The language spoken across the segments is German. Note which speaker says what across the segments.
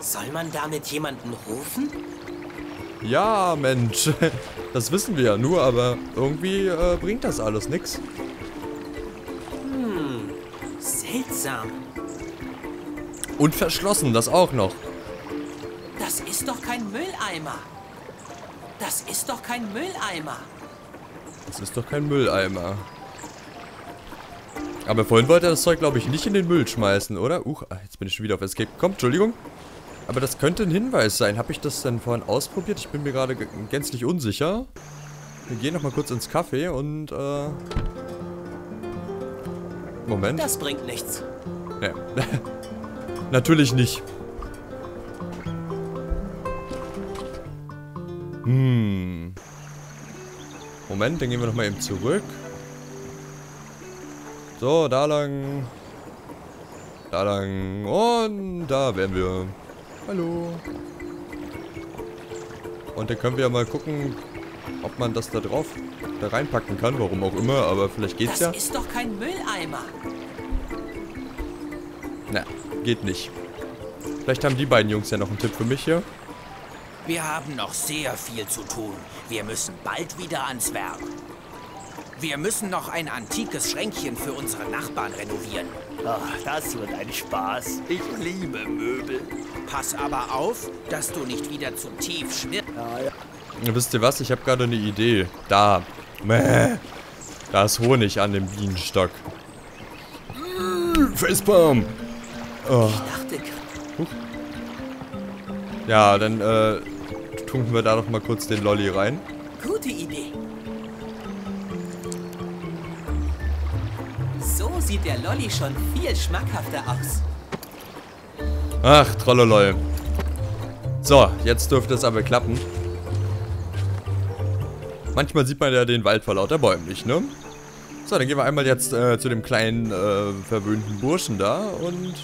Speaker 1: Soll man damit jemanden rufen?
Speaker 2: Ja, Mensch. Das wissen wir ja nur, aber irgendwie äh, bringt das alles nichts.
Speaker 1: Seltsam.
Speaker 2: Und verschlossen, das auch noch.
Speaker 1: Das ist doch kein Mülleimer. Das ist doch kein Mülleimer.
Speaker 2: Das ist doch kein Mülleimer. Aber vorhin wollte er das Zeug, glaube ich, nicht in den Müll schmeißen, oder? Uch, ah, jetzt bin ich schon wieder auf Escape gekommen. Entschuldigung. Aber das könnte ein Hinweis sein. Habe ich das denn vorhin ausprobiert? Ich bin mir gerade gänzlich unsicher. Wir gehen nochmal kurz ins Café und, äh... Moment.
Speaker 1: Das bringt nichts.
Speaker 2: Ja. Natürlich nicht. Hm. Moment, dann gehen wir nochmal eben zurück. So, da lang. Da lang. Und da wären wir. Hallo. Und dann können wir ja mal gucken, ob man das da drauf da reinpacken kann. Warum auch immer, aber vielleicht geht's
Speaker 1: Das
Speaker 2: ja.
Speaker 1: ist doch kein Mülleimer.
Speaker 2: Na, geht nicht. Vielleicht haben die beiden Jungs ja noch einen Tipp für mich hier.
Speaker 3: Wir haben noch sehr viel zu tun. Wir müssen bald wieder ans Werk. Wir müssen noch ein antikes Schränkchen für unsere Nachbarn renovieren.
Speaker 4: Ach, das wird ein Spaß. Ich liebe Möbel.
Speaker 3: Pass aber auf, dass du nicht wieder zu tief schwirrst.
Speaker 2: Wisst ihr was? Ich habe gerade eine Idee. Da. Mäh. Da ist Honig an dem Bienenstock. Mm, Facepalm. Oh.
Speaker 1: Ich dachte,
Speaker 2: Ja, dann äh, tunken wir da doch mal kurz den Lolli rein.
Speaker 1: gute Idee. So sieht der Lolli schon viel schmackhafter aus.
Speaker 2: Ach, trollolol. So, jetzt dürfte es aber klappen. Manchmal sieht man ja den Wald vor lauter Bäumen nicht, ne? So, dann gehen wir einmal jetzt äh, zu dem kleinen, äh, verwöhnten Burschen da und...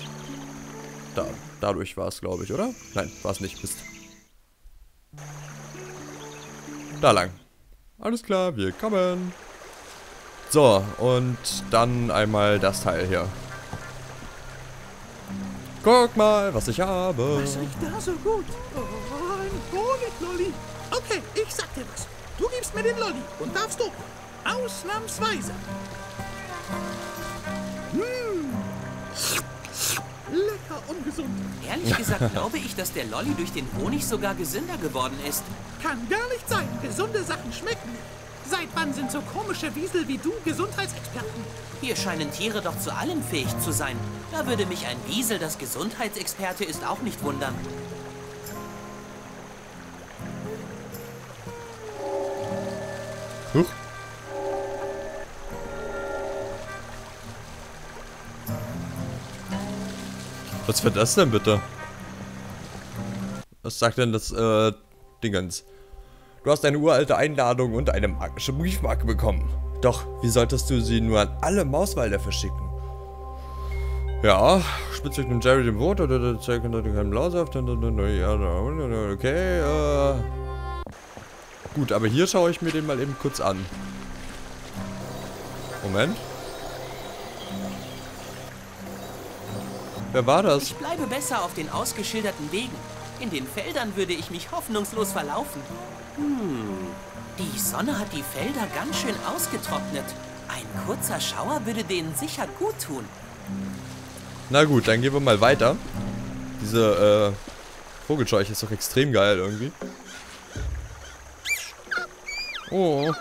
Speaker 2: Da, dadurch war es, glaube ich, oder? Nein, war es nicht, Mist. Da lang. Alles klar, wir kommen. So, und dann einmal das Teil hier. Guck mal, was ich habe.
Speaker 5: Was riecht da so gut? Oh, ein Honiglolli. Okay, ich sag dir was. Du gibst mir den Lolli und darfst du. Ausnahmsweise. Mmh. Lecker und gesund.
Speaker 1: Ehrlich gesagt glaube ich, dass der Lolli durch den Honig sogar gesünder geworden ist.
Speaker 5: Kann gar nicht sein. Gesunde Sachen schmecken. Seit wann sind so komische Wiesel wie du Gesundheitsexperten?
Speaker 1: Hier scheinen Tiere doch zu allem fähig zu sein. Da würde mich ein Wiesel, das Gesundheitsexperte ist, auch nicht wundern.
Speaker 2: Huch. Was wird das denn bitte? Was sagt denn das, äh, Dingens? Du hast eine uralte Einladung und eine magische Briefmarke bekommen. Doch, wie solltest du sie nur an alle Mauswalder verschicken? Ja, spitze ich den Jerry den Wort oder der zeigt keinen Blausaft? Okay, äh... Gut, aber hier schaue ich mir den mal eben kurz an. Moment. Wer war das?
Speaker 1: Ich bleibe besser auf den ausgeschilderten Wegen. In den Feldern würde ich mich hoffnungslos verlaufen. Hm, die Sonne hat die Felder ganz schön ausgetrocknet. Ein kurzer Schauer würde denen sicher gut tun.
Speaker 2: Na gut, dann gehen wir mal weiter. Diese, äh, Vogelscheuche ist doch extrem geil irgendwie. Oh.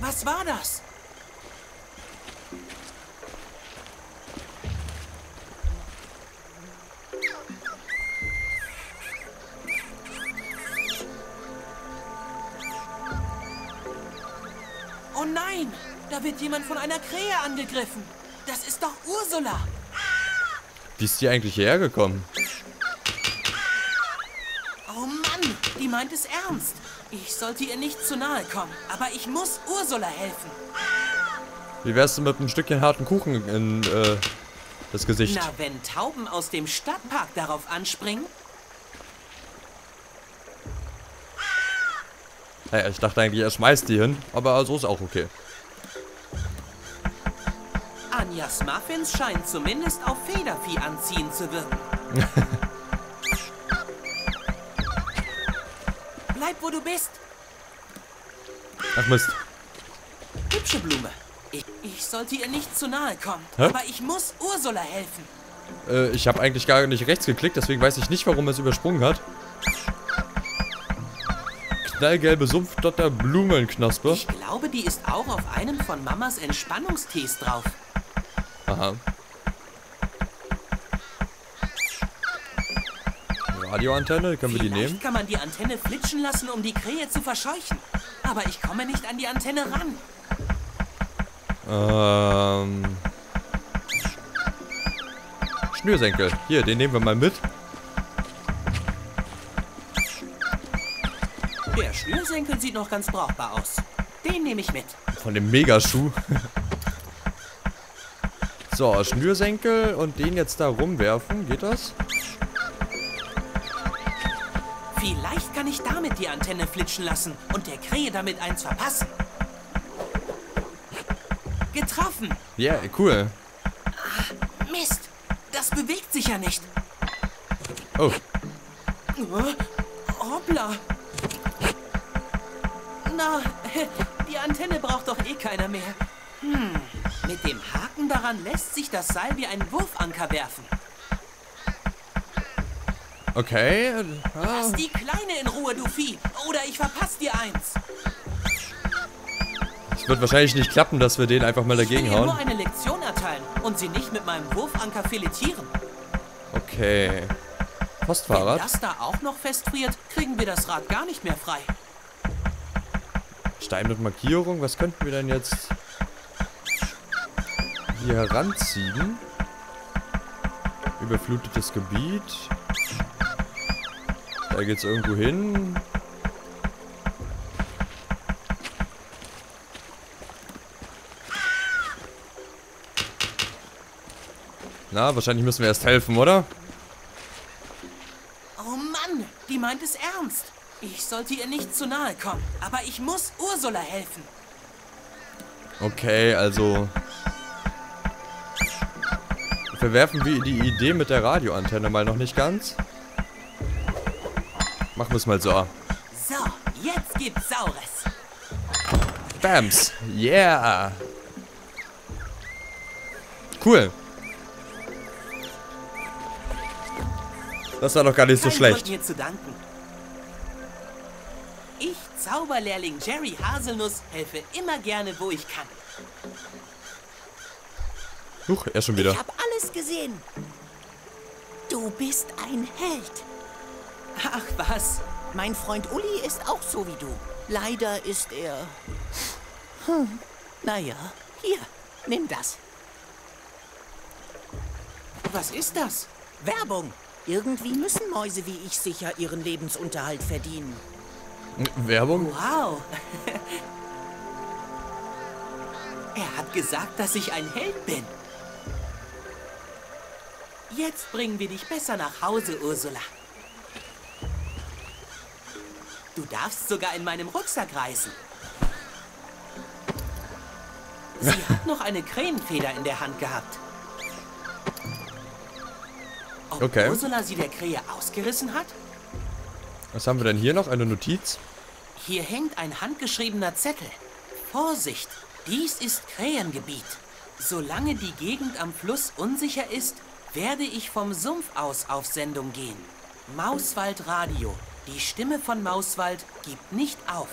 Speaker 1: Was war das? Da wird jemand von einer Krähe angegriffen. Das ist doch Ursula.
Speaker 2: Wie ist die eigentlich hierher gekommen?
Speaker 1: Oh Mann, die meint es ernst. Ich sollte ihr nicht zu nahe kommen, aber ich muss Ursula helfen.
Speaker 2: Wie wär's denn mit einem Stückchen harten Kuchen in, äh, das Gesicht?
Speaker 1: Na, wenn Tauben aus dem Stadtpark darauf anspringen?
Speaker 2: Naja, ich dachte eigentlich, er schmeißt die hin, aber so ist auch okay.
Speaker 1: Sonjas Muffins scheinen zumindest auf Federvieh anziehen zu wirken. Bleib, wo du bist.
Speaker 2: Ach Mist.
Speaker 1: Hübsche Blume. Ich, ich sollte ihr nicht zu nahe kommen.
Speaker 2: Hä?
Speaker 1: Aber ich muss Ursula helfen.
Speaker 2: Äh, ich habe eigentlich gar nicht rechts geklickt, deswegen weiß ich nicht, warum er es übersprungen hat. Knallgelbe Sumpfdotter Blumenknospe.
Speaker 1: Ich glaube, die ist auch auf einem von Mamas Entspannungstees drauf.
Speaker 2: Aha. Radioantenne, können wir die nehmen?
Speaker 1: kann man die Antenne flitschen lassen, um die Krähe zu verscheuchen. Aber ich komme nicht an die Antenne ran.
Speaker 2: Ähm. Schnürsenkel. Hier, den nehmen wir mal mit.
Speaker 1: Der Schnürsenkel sieht noch ganz brauchbar aus. Den nehme ich mit.
Speaker 2: Von dem Megaschuh. so, Schnürsenkel und den jetzt da rumwerfen. Geht das?
Speaker 1: Vielleicht kann ich damit die Antenne flitschen lassen und der Krähe damit eins verpassen. Getroffen!
Speaker 2: Ja, yeah, cool.
Speaker 1: Mist! Das bewegt sich ja nicht.
Speaker 2: Oh,
Speaker 1: Äh, Hoppla! Na, die Antenne braucht doch eh keiner mehr. Hm, mit dem Haken daran lässt sich das Seil wie ein Wurfanker werfen.
Speaker 2: okay. Ah,
Speaker 1: Lass die Kleine in Ruhe, du Vieh, oder ich verpasse dir eins.
Speaker 2: es wird wahrscheinlich nicht klappen, dass wir den einfach mal
Speaker 1: Ich will
Speaker 2: dagegen
Speaker 1: ihr nur
Speaker 2: hauen.
Speaker 1: eine Lektion erteilen und sie nicht mit meinem Wurfanker filetieren.
Speaker 2: Okay.
Speaker 1: Wenn
Speaker 2: Postfahrrad.
Speaker 1: das da auch noch festfriert, kriegen wir das Rad gar nicht mehr frei.
Speaker 2: Stein mit Markierung. Was könnten wir denn jetzt hier heranziehen? Überflutetes Gebiet. Da geht's irgendwo hin. Na, wahrscheinlich müssen wir erst helfen, oder?
Speaker 1: Oh Mann, die meint es ernst. Ich sollte ihr nicht zu nahe kommen, aber ich muss Ursula helfen.
Speaker 2: Okay, also. Verwerfen wir die Idee mit der Radioantenne mal noch nicht ganz. Machen wir es mal so.
Speaker 1: So, jetzt gibt's Saures.
Speaker 2: Bams. Yeah. Cool. Das war doch gar nicht so schlecht.
Speaker 1: Mir zu danken. Ich, Zauberlehrling Jerry Haselnuss, helfe immer gerne, wo ich kann.
Speaker 2: Huch, er schon wieder.
Speaker 6: Ich hab alles gesehen. Du bist ein Held.
Speaker 1: Ach was,
Speaker 6: Mein Freund Uli ist auch so wie du. Leider ist er. Hm. Naja, hier, nimm das.
Speaker 1: was ist das?
Speaker 6: Werbung. Irgendwie müssen Mäuse wie ich sicher ihren Lebensunterhalt verdienen.
Speaker 2: Werbung?
Speaker 1: Wow. er hat gesagt, dass ich ein Held bin. Jetzt bringen wir dich besser nach Hause, Ursula. Du darfst sogar in meinem Rucksack reisen. Sie hat noch eine Krähenfeder in der Hand gehabt. Ob
Speaker 2: Okay.
Speaker 1: Ursula sie der Krähe ausgerissen hat?
Speaker 2: Was haben wir denn hier noch? Eine Notiz?
Speaker 1: Hier hängt ein handgeschriebener Zettel. Vorsicht, dies ist Krähengebiet. Solange die Gegend am Fluss unsicher ist, werde ich vom Sumpf aus auf Sendung gehen. Mauswald Radio. Die Stimme von Mauswald gibt nicht auf.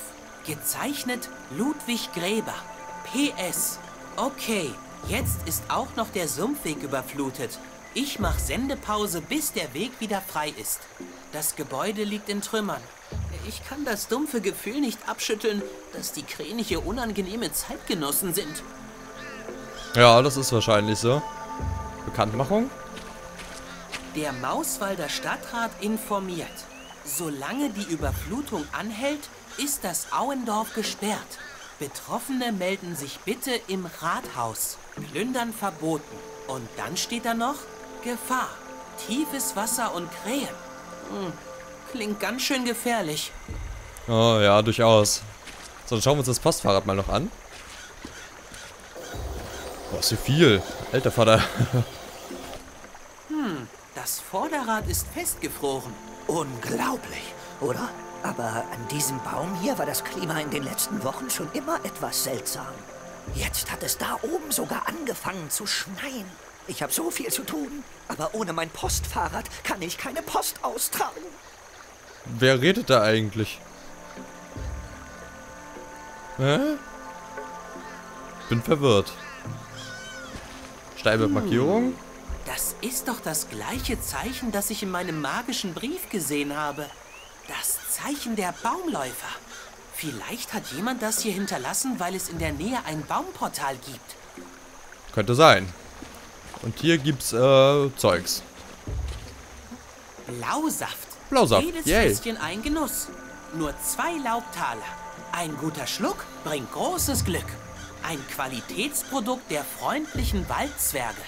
Speaker 1: Gezeichnet Ludwig Gräber. PS. Okay, jetzt ist auch noch der Sumpfweg überflutet. Ich mache Sendepause, bis der Weg wieder frei ist. Das Gebäude liegt in Trümmern. Ich kann das dumpfe Gefühl nicht abschütteln, dass die Kraniche unangenehme Zeitgenossen sind.
Speaker 2: Ja, das ist wahrscheinlich so. Bekanntmachung?
Speaker 1: Der Mauswalder Stadtrat informiert. Solange die Überflutung anhält, ist das Auendorf gesperrt. Betroffene melden sich bitte im Rathaus. Plündern verboten. Und dann steht da noch Gefahr. Tiefes Wasser und Krähen. Hm, klingt ganz schön gefährlich.
Speaker 2: Oh ja, durchaus. So, dann schauen wir uns das Postfahrrad mal noch an. Boah, ist hier viel. Alter Vater.
Speaker 1: Vorderrad ist festgefroren.
Speaker 6: Unglaublich, oder? Aber an diesem Baum hier war das Klima in den letzten Wochen schon immer etwas seltsam. Jetzt hat es da oben sogar angefangen zu schneien. Ich habe so viel zu tun, aber ohne mein Postfahrrad kann ich keine Post austragen.
Speaker 2: Wer redet da eigentlich? Hä? Bin verwirrt. Steine Markierung?
Speaker 1: Das ist doch das gleiche Zeichen, das ich in meinem magischen Brief gesehen habe. Das Zeichen der Baumläufer. Vielleicht hat jemand das hier hinterlassen, weil es in der Nähe ein Baumportal gibt.
Speaker 2: Könnte sein. Und hier gibt's, äh, Zeugs.
Speaker 1: Blausaft.
Speaker 2: Blausaft,
Speaker 1: Jedes
Speaker 2: yay.
Speaker 1: Fässchen ein Genuss. Nur zwei Laubtaler. Ein guter Schluck bringt großes Glück. Ein Qualitätsprodukt der freundlichen Waldzwerge.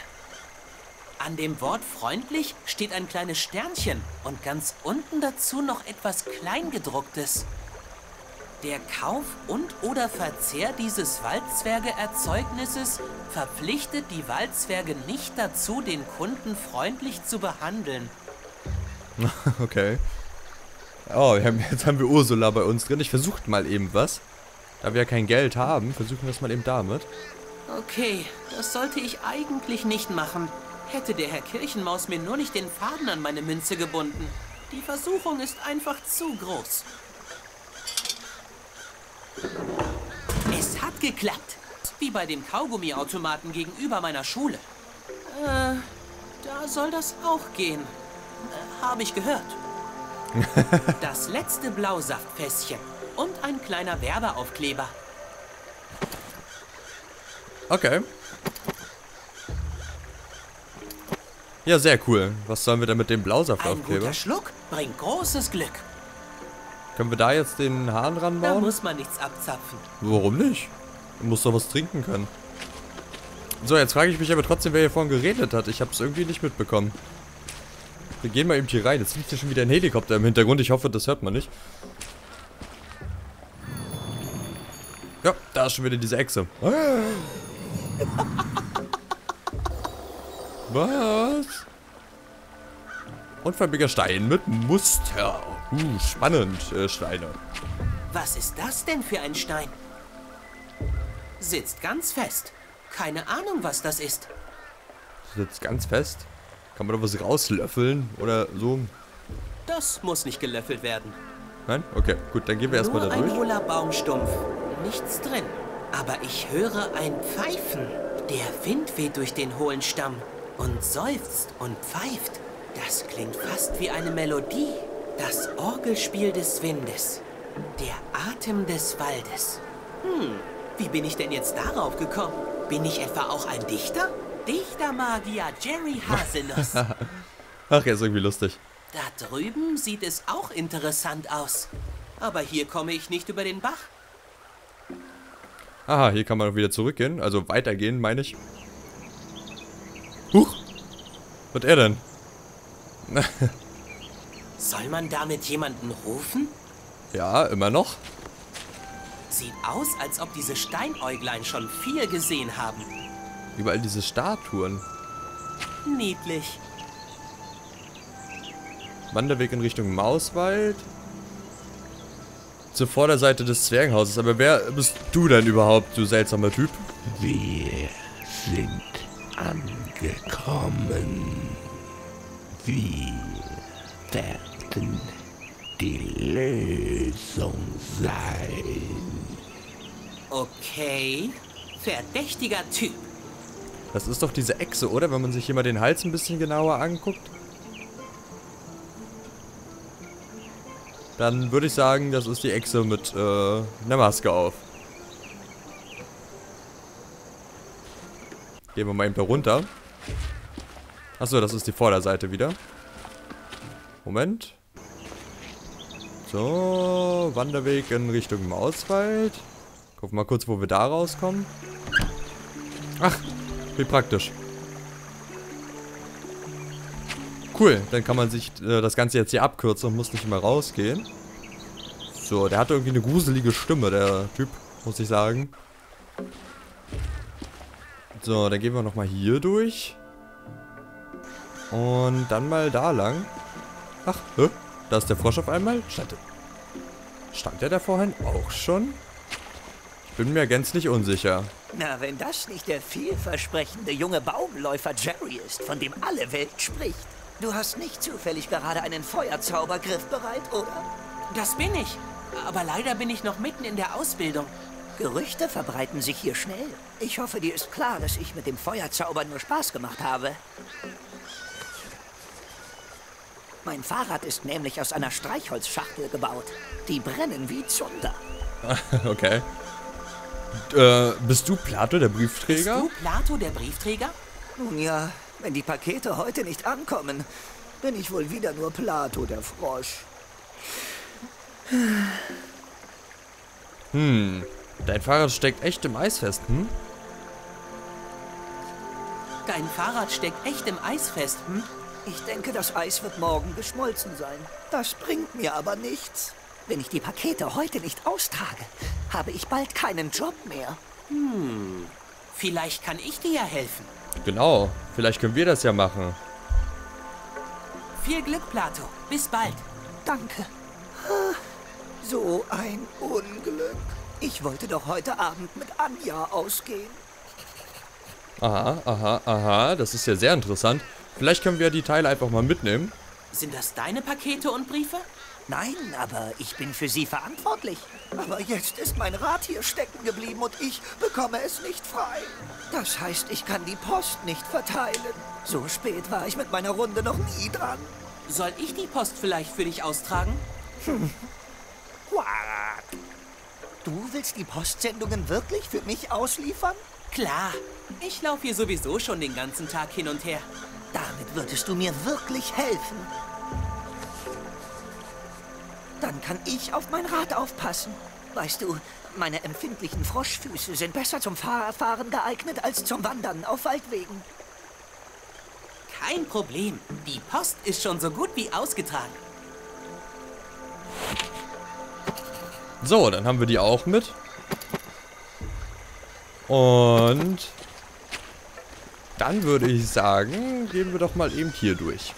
Speaker 1: An dem Wort freundlich steht ein kleines Sternchen und ganz unten dazu noch etwas Kleingedrucktes. Der Kauf und oder Verzehr dieses Waldzwerge-Erzeugnisses verpflichtet die Waldzwerge nicht dazu, den Kunden freundlich zu behandeln.
Speaker 2: Okay. Oh, jetzt haben wir Ursula bei uns drin. Ich versuche mal eben was. Da wir ja kein Geld haben, versuchen wir es mal eben damit.
Speaker 1: Okay, das sollte ich eigentlich nicht machen. Hätte der Herr Kirchenmaus mir nur nicht den Faden an meine Münze gebunden. Die Versuchung ist einfach zu groß. Es hat geklappt. Wie bei dem Kaugummiautomaten gegenüber meiner Schule. Äh, da soll das auch gehen. Äh, Habe ich gehört. Das letzte Blausaftfässchen und ein kleiner Werbeaufkleber.
Speaker 2: Okay. Ja, sehr cool. Was sollen wir denn mit dem
Speaker 1: Ein
Speaker 2: Blausaftaufkleber?
Speaker 1: guter Schluck bringt großes Glück.
Speaker 2: Können wir da jetzt den Hahn
Speaker 1: Da
Speaker 2: ranbauen?
Speaker 1: muss man nichts abzapfen.
Speaker 2: Warum nicht? Man muss doch was trinken können. So, jetzt frage ich mich aber trotzdem, wer hier vorhin geredet hat. Ich habe es irgendwie nicht mitbekommen. Wir gehen mal eben hier rein. Jetzt fliegt hier schon wieder ein Helikopter im Hintergrund. Ich hoffe, das hört man nicht. Ja, da ist schon wieder diese Echse. Was? Unfarbiger Stein mit Muster. Uh, spannend, äh, Steine.
Speaker 1: Was ist das denn für ein Stein? Sitzt ganz fest. Keine Ahnung, was das ist.
Speaker 2: Sitzt ganz fest. Kann man da was rauslöffeln oder so?
Speaker 1: Das muss nicht gelöffelt werden.
Speaker 2: Nein? Okay, gut, dann gehen wir erstmal da
Speaker 1: ein
Speaker 2: durch.
Speaker 1: hohler Baumstumpf. Nichts drin. Aber ich höre ein Pfeifen. Der Wind weht durch den hohlen Stamm und seufzt und pfeift. Das klingt fast wie eine Melodie. Das Orgelspiel des Windes. Der Atem des Waldes. Hm, wie bin ich denn jetzt darauf gekommen? Bin ich etwa auch ein Dichter? Dichtermagier Jerry Haselnuss.
Speaker 2: Ach, ja, ist irgendwie lustig.
Speaker 1: Da drüben sieht es auch interessant aus. Aber hier komme ich nicht über den Bach.
Speaker 2: Aha, hier kann man wieder zurückgehen. Also weitergehen, meine ich. Huch! Was er denn?
Speaker 1: Soll man damit jemanden rufen?
Speaker 2: Ja, immer noch.
Speaker 1: Sieht aus, als ob diese Steinäuglein schon viel gesehen haben.
Speaker 2: Überall diese Statuen.
Speaker 1: Niedlich.
Speaker 2: Wanderweg in Richtung Mauswald. Zur Vorderseite des Zwergenhauses. Aber wer bist du denn überhaupt, du seltsamer Typ?
Speaker 4: Wir sind angekommen. Wir werden die Lösung sein.
Speaker 1: Okay. Verdächtiger Typ.
Speaker 2: Das ist doch diese Echse, oder? Wenn man sich hier mal den Hals ein bisschen genauer anguckt. Dann würde ich sagen, das ist die Echse mit äh, einer Maske auf. Gehen wir mal eben da runter. Achso, das ist die Vorderseite wieder. Moment. So, Wanderweg in Richtung Mauswald. Gucken mal kurz, wo wir da rauskommen. Ach, wie praktisch. Cool, dann kann man sich äh, das Ganze jetzt hier abkürzen und muss nicht immer rausgehen. So, der hat irgendwie eine gruselige Stimme, der Typ, muss ich sagen. So, dann gehen wir nochmal hier durch. Und dann mal da lang. Ach, hä? Da ist der Frosch auf einmal. Stand, stand der da vorhin auch schon? Ich bin mir gänzlich unsicher.
Speaker 6: Na, wenn das nicht der vielversprechende junge Baumläufer Jerry ist, von dem alle Welt spricht. Du hast nicht zufällig gerade einen Feuerzauber griffbereit, oder?
Speaker 1: Das bin ich. Aber leider bin ich noch mitten in der Ausbildung.
Speaker 6: Gerüchte verbreiten sich hier schnell. Ich hoffe, dir ist klar, dass ich mit dem Feuerzauber nur Spaß gemacht habe. Mein Fahrrad ist nämlich aus einer Streichholzschachtel gebaut. Die brennen wie Zunder.
Speaker 2: okay. Äh, bist du Plato, der
Speaker 1: Bist
Speaker 2: Briefträger?
Speaker 1: du Plato, der Briefträger?
Speaker 6: Nun ja, wenn die Pakete heute nicht ankommen, bin ich wohl wieder nur Plato, der Frosch.
Speaker 2: Hm. Dein Fahrrad steckt echt im Eis fest, hm?
Speaker 1: Dein Fahrrad steckt echt im Eis fest, hm?
Speaker 6: Ich denke, das Eis wird morgen geschmolzen sein. Das bringt mir aber nichts. Wenn ich die Pakete heute nicht austrage, habe ich bald keinen Job mehr.
Speaker 1: Vielleicht kann ich dir ja helfen.
Speaker 2: Genau. Vielleicht können wir das ja machen.
Speaker 1: Viel Glück, Plato. Bis bald.
Speaker 6: Danke. So ein Unglück. Ich wollte doch heute Abend mit Anja ausgehen.
Speaker 2: Aha, aha, aha. Das ist ja sehr interessant. Vielleicht können wir die Teile einfach mal mitnehmen.
Speaker 1: Sind das deine Pakete und Briefe?
Speaker 6: Nein, aber ich bin für sie verantwortlich. Aber jetzt ist mein Rad hier stecken geblieben und ich bekomme es nicht frei. Das heißt, ich kann die Post nicht verteilen. So spät war ich mit meiner Runde noch nie dran.
Speaker 1: Soll ich die Post vielleicht für dich austragen?
Speaker 6: Quack. Du willst die Postsendungen wirklich für mich ausliefern?
Speaker 1: Klar. Ich laufe hier sowieso schon den ganzen Tag hin und her.
Speaker 6: Damit würdest du mir wirklich helfen. Dann kann ich auf mein Rad aufpassen. Weißt du, meine empfindlichen Froschfüße sind besser zum Fahrradfahren geeignet als zum Wandern auf Waldwegen.
Speaker 1: Kein Problem. Die Post ist schon so gut wie ausgetragen.
Speaker 2: So, dann haben wir die auch mit. Und dann würde ich sagen, gehen wir doch mal eben hier durch.